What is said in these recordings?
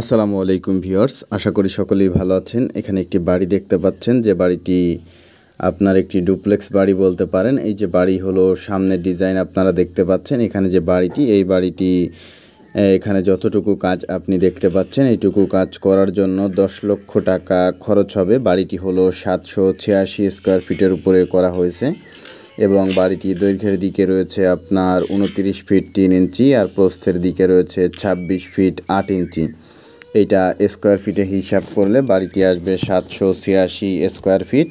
আসসালামু আলাইকুম ভিউয়ার্স, আশা করি সকলেই ভালো আছেন। এখানে একটি বাড়ি দেখতে পাচ্ছেন, যে বাড়িটি আপনার একটি ডুপ্লেক্স বাড়ি বলতে পারেন। এই যে বাড়ি হলো, সামনের ডিজাইন আপনারা দেখতে পাচ্ছেন। এখানে যে বাড়িটি, এই বাড়িটি এখানে যতটুকু কাজ আপনি দেখতে পাচ্ছেন, এইটুকু কাজ করার জন্য দশ লক্ষ টাকা খরচ হবে। বাড়িটি হলো সাতশো ছিয়াশি স্কোয়ার ফিটের উপরে করা হয়েছে এবং বাড়িটি দৈর্ঘ্যের দিকে রয়েছে আপনার উনত্রিশ ফিট তিন ইঞ্চি আর প্রস্থের দিকে রয়েছে ছাব্বিশ ফিট আট ইঞ্চি। এইটা স্কোয়ার ফিটে হিসাব করলে বাড়িটি আসবে সাতশো ছিয়াশি স্কোয়ার ফিট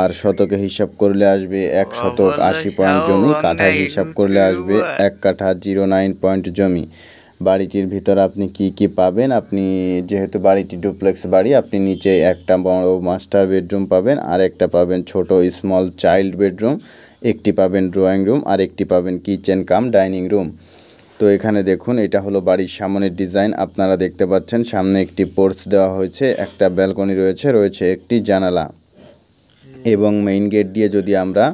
আর শতকে হিসাব করলে আসবে এক শতক আশি পয়েন্ট জমি, কাঠায় হিসাব করলে আসবে এক কাঠা জিরো নাইন পয়েন্ট জমি। বাড়িটির ভিতরে আপনি কি কি পাবেন? আপনি যেহেতু বাড়িটি ডুপ্লেক্স বাড়ি, আপনি নিচে একটা বড় মাস্টার বেডরুম পাবেন আর একটা পাবেন ছোট স্মল চাইল্ড বেডরুম একটি পাবেন ড্রয়িং রুম আর একটি পাবেন কিচেন কাম ডাইনিং রুম তো এখানে দেখুন এটা হলো বাড়ির সামনের ডিজাইন। আপনারা দেখতে পাচ্ছেন সামনে একটি পোর্চ দেওয়া হয়েছে একটা ব্যালকনি রয়েছে রয়েছে একটি জানালা। এবং মেইন গেট দিয়ে যদি আমরা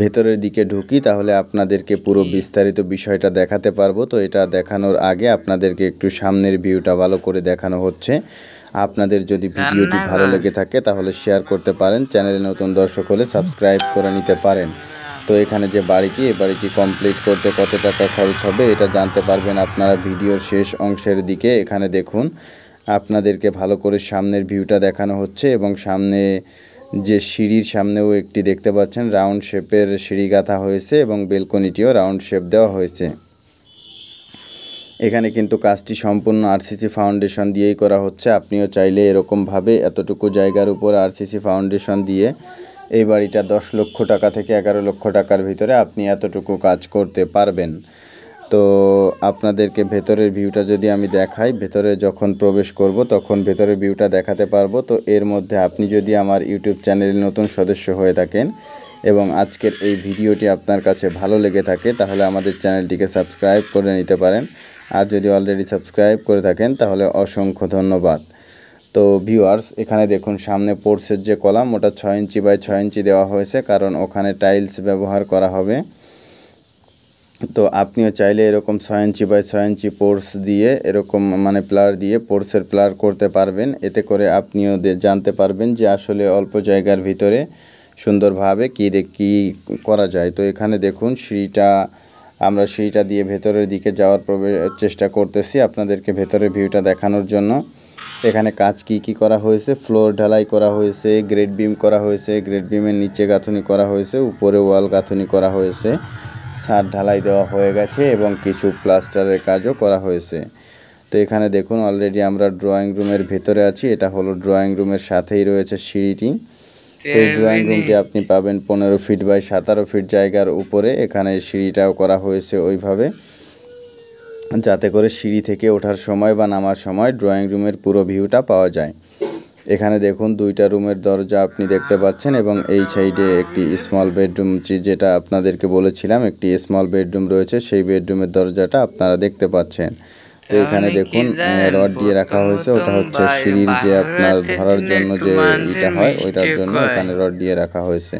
ভেতরের দিকে ঢুকি তাহলে আপনাদেরকে পুরো বিস্তারিত বিষয়টা দেখাতে পারব। তো এটা দেখানোর আগে আপনাদেরকে একটু সামনের ভিউটা ভালো করে দেখানো হচ্ছে। আপনাদের যদি ভিডিওটি ভালো লেগে থাকে তাহলে শেয়ার করতে পারেন। চ্যানেলে নতুন দর্শক হলে সাবস্ক্রাইব করে নিতে পারেন। তো এখানে যে বাড়িটি এই বাড়িটি কমপ্লিট করতে কত টাকা খরচ হবে এটা জানতে পারবেন আপনারা ভিডিওর শেষ অংশের দিকে। এখানে দেখুন, আপনাদেরকে ভালো করে সামনের ভিউটা দেখানো হচ্ছে এবং সামনে যে সিঁড়ির সামনেও একটি দেখতে পাচ্ছেন রাউন্ড শেপের সিঁড়ি গাঁথা হয়েছে এবং বেলকনিটিও রাউন্ড শেপ দেওয়া হয়েছে। এখানে কিন্তু কাজটি সম্পূর্ণ আরসিসি ফাউন্ডেশন দিয়েই করা হচ্ছে। আপনিও চাইলে এরকমভাবে এতটুকু জায়গার উপর আরসিসি ফাউন্ডেশন দিয়ে এই বাড়িটা দশ লক্ষ টাকা থেকে এগারো লক্ষ টাকার ভিতরে আপনি এতটুকু কাজ করতে পারবেন। তো আপনাদেরকে ভেতরের ভিউটা যদি আমি দেখাই, ভেতরে যখন প্রবেশ করব তখন ভেতরের ভিউটা দেখাতে পারব। তো এর মধ্যে আপনি যদি আমার ইউটিউব চ্যানেলের নতুন সদস্য হয়ে থাকেন এবং আজকের এই ভিডিওটি আপনার কাছে ভালো লেগে থাকে, তাহলে আমাদের চ্যানেলটিকে সাবস্ক্রাইব করে নিতে পারেন। আর যদি অলরেডি সাবস্ক্রাইব করে থাকেন, তাহলে অসংখ্য ধন্যবাদ। তো ভিউয়ার্স এখানে দেখুন, সামনে পোর্সের যে কলাম, ওটা ছয় ইঞ্চি বাই ছয় ইঞ্চি দেওয়া হয়েছে, কারণ ওখানে টাইলস ব্যবহার করা হবে। তো আপনিও চাইলে এরকম ছয় ইঞ্চি বাই ছয় ইঞ্চি পোর্স দিয়ে, এরকম মানে প্লার দিয়ে পোর্সের প্লার করতে পারবেন। এতে করে আপনিও জানতে পারবেন যে আসলে অল্প জায়গার ভিতরে সুন্দরভাবে কী কী করা যায়। তো এখানে দেখুন, সিঁড়িটা আমরা সিঁড়িটা দিয়ে ভেতরের দিকে যাওয়ার প্রবে, চেষ্টা করতেছি আপনাদেরকে ভেতরের ভিউটা দেখানোর জন্য। এখানে কাজ কি কি করা হয়েছে? ফ্লোর ঢালাই করা হয়েছে গ্রেড বিম করা হয়েছে গ্রেড বিমের নিচে গাঁথুনি করা হয়েছে, উপরে ওয়াল গাঁথুনি করা হয়েছে। ছাদ ঢালাই দেওয়া হয়ে গেছে এবং কিছু প্লাস্টারের কাজও করা হয়েছে। তো এখানে দেখুন অলরেডি আমরা ড্রয়িং রুমের ভেতরে আছি। এটা হলো ড্রয়িং রুমের সাথেই রয়েছে সিঁড়িটি। এই ড্রয়িং রুমটি আপনি পাবেন পনেরো ফিট বাই সতেরো ফিট জায়গার উপরে। এখানে সিঁড়িটাও করা হয়েছে ওইভাবে। যাতে করে সিঁড়ি থেকে ওঠার সময় বা নামার সময় ড্রয়িং রুমের পুরো ভিউটা পাওয়া যায়। এখানে দেখুন দুইটা রুমের দরজা আপনি দেখতে পাচ্ছেন এবং এই সাইডে একটি স্মল বেডরুম যেটা আপনাদেরকে বলেছিলাম একটি স্মল বেডরুম রয়েছে সেই বেডরুমের দরজাটা আপনারা দেখতে পাচ্ছেন। তো এখানে দেখুন রড দিয়ে রাখা হয়েছে। ওটা হচ্ছে সিঁড়ির যে আপনার ধরার জন্য যে ইটা হয় ওইটার জন্য এখানে রড দিয়ে রাখা হয়েছে।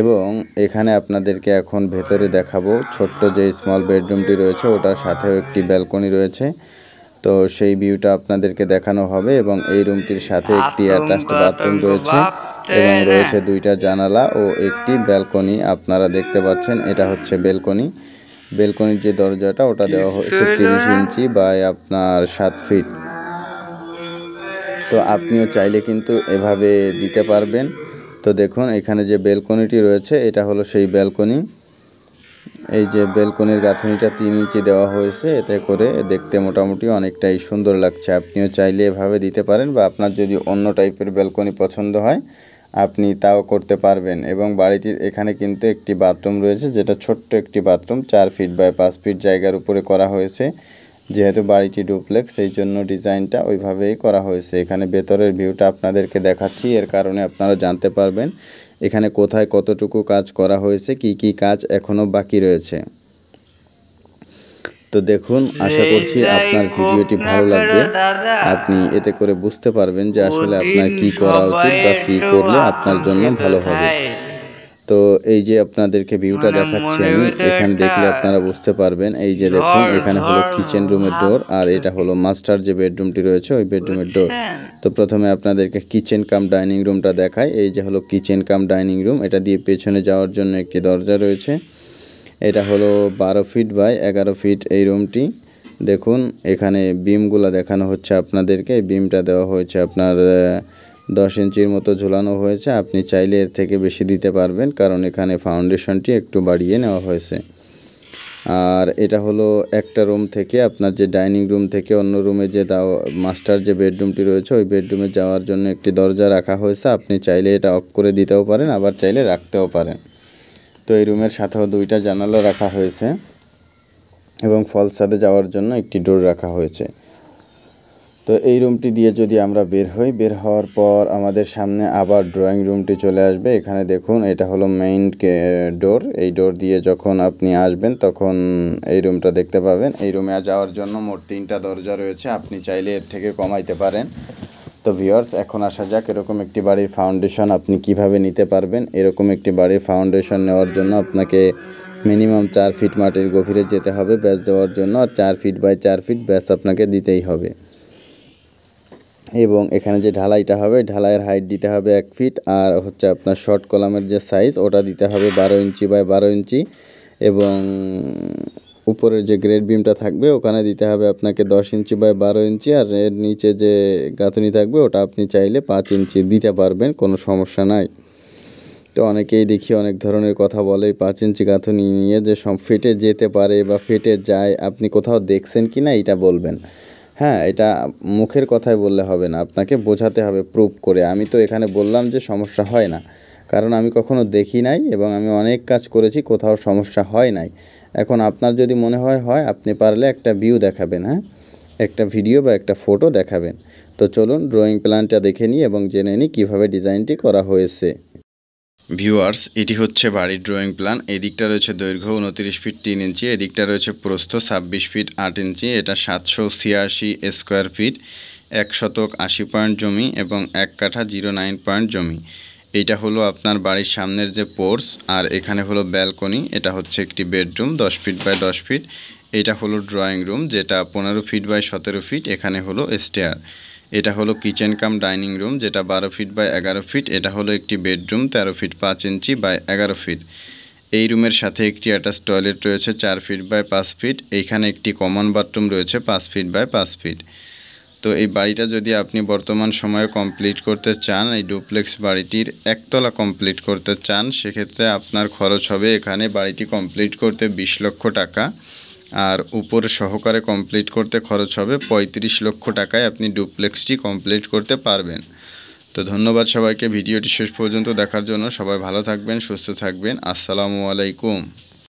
এবং এখানে আপনাদেরকে এখন ভেতরে দেখাবো ছোট্ট যে স্মল বেডরুমটি রয়েছে ওটার সাথেও একটি ব্যালকনি রয়েছে। তো সেই ভিউটা আপনাদেরকে দেখানো হবে এবং এই রুমটির সাথে একটি অ্যাটাচড বাথরুম রয়েছে এবং রয়েছে দুইটা জানালা ও একটি ব্যালকনি আপনারা দেখতে পাচ্ছেন এটা হচ্ছে বেলকনি বেলকনির যে দরজাটা ওটা দেওয়া হয়েছে তিরিশ ইঞ্চি বাই আপনার সাত ফিট। তো আপনিও চাইলে কিন্তু এভাবে দিতে পারবেন। তো দেখুন এখানে যে বেলকনিটি রয়েছে এটা হলো সেই বেলকনি। এই যে বেলকনির গাঁথনিটা তিন ইঞ্চি দেওয়া হয়েছে এতে করে দেখতে মোটামুটি অনেকটাই সুন্দর লাগছে। আপনিও চাইলে এভাবে দিতে পারেন বা আপনার যদি অন্য টাইপের বেলকনি পছন্দ হয় আপনি তাও করতে পারবেন। এবং বাড়িটির এখানে কিন্তু একটি বাথরুম রয়েছে, যেটা ছোট্ট একটি বাথরুম, চার ফিট বাই পাঁচ ফিট জায়গার উপরে করা হয়েছে। যেহেতু বাড়িটি ডুপ্লেক্স, সেই জন্য ডিজাইনটা ওইভাবেই করা হয়েছে। এখানে ভেতরের ভিউটা আপনাদেরকে দেখাচ্ছি, এর কারণে আপনারা জানতে পারবেন এখানে কোথায় কতটুকু কাজ করা হয়েছে, কি কি কাজ এখনও বাকি রয়েছে। তো দেখুন আশা করছি আপনার ভিডিওটি ভালো লাগবে। আপনি এতে করে বুঝতে পারবেন যে আসলে আপনার কি করা উচিত বা কি করলে আপনার জন্য ভালো হবে। তো এই যে আপনাদেরকে ভিউটা মানে দেখাচ্ছি আমি এখানে দেখলে আপনারা বুঝতে পারবেন। এই যে দেখুন এখানে হলো কিচেন রুমের ডোর আর এটা হলো মাস্টার যে বেডরুমটি রয়েছে ওই বেডরুমের ডোর? তো প্রথমে আপনাদেরকে কিচেন কাম ডাইনিং রুমটা দেখায় এই যে হলো কিচেন কাম ডাইনিং রুম এটা দিয়ে পেছনে যাওয়ার জন্য একটি দরজা রয়েছে। এটা হলো বারো ফিট বাই এগারো ফিট এই রুমটি দেখুন, এখানে বিমগুলো দেখানো হচ্ছে আপনাদেরকে। বিমটা দেওয়া হয়েছে আপনার দশ ইঞ্চির মতো ঝুলানো হয়েছে। আপনি চাইলে এর থেকে বেশি দিতে পারবেন, কারণ এখানে ফাউন্ডেশনটি একটু বাড়িয়ে নেওয়া হয়েছে। আর এটা হলো একটা রুম থেকে আপনার যে ডাইনিং রুম থেকে অন্য রুমে যে দাও মাস্টার যে বেডরুমটি রয়েছে, ওই বেডরুমে যাওয়ার জন্য একটি দরজা রাখা হয়েছে। আপনি চাইলে এটা অফ করে দিতেও পারেন, আবার চাইলে রাখতেও পারেন। তো এই রুমের সাথেও দুইটা জানালা রাখা হয়েছে এবং ফলস সাথে যাওয়ার জন্য একটি ডোর রাখা হয়েছে। তো এই রুমটি দিয়ে যদি আমরা বের হই, বের হওয়ার পর আমাদের সামনে আবার ড্রয়িং রুমটি চলে আসবে। এখানে দেখুন, এটা হলো মেইন ডোর এই ডোর দিয়ে যখন আপনি আসবেন, তখন এই রুমটা দেখতে পাবেন। এই রুমে যাওয়ার জন্য মোট তিনটা দরজা রয়েছে। আপনি চাইলে এর থেকে কমাইতে পারেন। তো ভিউয়ার্স এখন আসা যাক, এরকম একটি বাড়ির ফাউন্ডেশন আপনি কীভাবে নিতে পারবেন। এরকম একটি বাড়ির ফাউন্ডেশন নেওয়ার জন্য আপনাকে মিনিমাম চার ফিট মাটির গভীরে যেতে হবে। ব্যাস, দেওয়ার জন্য আর চার ফিট বাই চার ফিট ব্যাস আপনাকে দিতেই হবে। এবং এখানে যে ঢালাইটা হবে, ঢালাইয়ের হাইট দিতে হবে এক ফিট আর হচ্ছে আপনার শর্ট কলামের যে সাইজ ওটা দিতে হবে বারো ইঞ্চি বাই বারো ইঞ্চি এবং উপরের যে গ্রেড বিমটা থাকবে, ওখানে দিতে হবে আপনাকে দশ ইঞ্চি বাই বারো ইঞ্চি আর এর নিচে যে গাঁথনি থাকবে, ওটা আপনি চাইলে পাঁচ ইঞ্চি দিতে পারবেন, কোনো সমস্যা নাই। তো অনেকেই দেখি অনেক ধরনের কথা বলে, পাঁচ ইঞ্চি গাঁথনি নিয়ে যে সব ফেটে যেতে পারে বা ফেটে যায়, আপনি কোথাও দেখছেন কি না এটা বলবেন। হ্যাঁ এটা মুখের কথায় বললে হবে না। আপনাকে বোঝাতে হবে প্রুভ করে। আমি তো এখানে বললাম যে সমস্যা হয় না। কারণ আমি কখনো দেখি নাই এবং আমি অনেক কাজ করেছি, কোথাও সমস্যা হয় নাই। এখন আপনার যদি মনে হয় হয়, আপনি পারলে একটা ভিউ দেখাবেন হ্যাঁ? একটা ভিডিও বা একটা ফটো দেখাবেন। তো চলুন ড্রয়িং প্ল্যানটা দেখে নিই এবং জেনে নিই কীভাবে ডিজাইনটি করা হয়েছে। ভিউয়ার্স, এটি হচ্ছে বাড়ির ড্রয়িং প্ল্যান। এই দিকটা রয়েছে দৈর্ঘ্য উনত্রিশ ফিট তিন ইঞ্চি, এদিকটা রয়েছে প্রস্থ ছাব্বিশ ফিট আট ইঞ্চি। এটা সাতশো ছিয়াশি স্কোয়ার ফিট, এক শতক আশি পয়েন্ট জমি এবং এক কাঠা জিরো নাইন পয়েন্ট জমি। এইটা হলো আপনার বাড়ির সামনের যে পোর্স আর এখানে হলো ব্যালকনি। এটা হচ্ছে একটি বেডরুম, দশ ফিট বাই দশ ফিট। এটা হলো ড্রয়িং রুম, যেটা পনেরো ফিট বাই সতেরো ফিট, এখানে হলো স্টেয়ার। এটা হলো কিচেন কাম ডাইনিং রুম, যেটা বারো ফিট বাই এগারো ফিট। এটা হলো একটি বেডরুম, তেরো ফিট পাঁচ ইঞ্চি বাই এগারো ফিট। এই রুমের সাথে একটি অ্যাটাচ টয়লেট রয়েছে, চার ফিট বাই পাঁচ ফিট। এইখানে একটি কমন বাথরুম রয়েছে, পাঁচ ফিট বাই পাঁচ ফিট। তো এই বাড়িটা যদি আপনি বর্তমান সময়ে কমপ্লিট করতে চান, এই ডুপ্লেক্স বাড়িটির একতলা কমপ্লিট করতে চান, সেক্ষেত্রে আপনার খরচ হবে এখানে বাড়িটি কমপ্লিট করতে বিশ লক্ষ টাকা। আর উপর সহকারে কমপ্লিট করতে খরচ হবে পঁয়ত্রিশ লক্ষ টাকায় আপনি ডুপ্লেক্সটি কমপ্লিট করতে পারবেন। তো ধন্যবাদ সবাইকে, ভিডিওটি শেষ পর্যন্ত দেখার জন্য। সবাই ভালো থাকবেন, সুস্থ থাকবেন। আসসালামু আলাইকুম।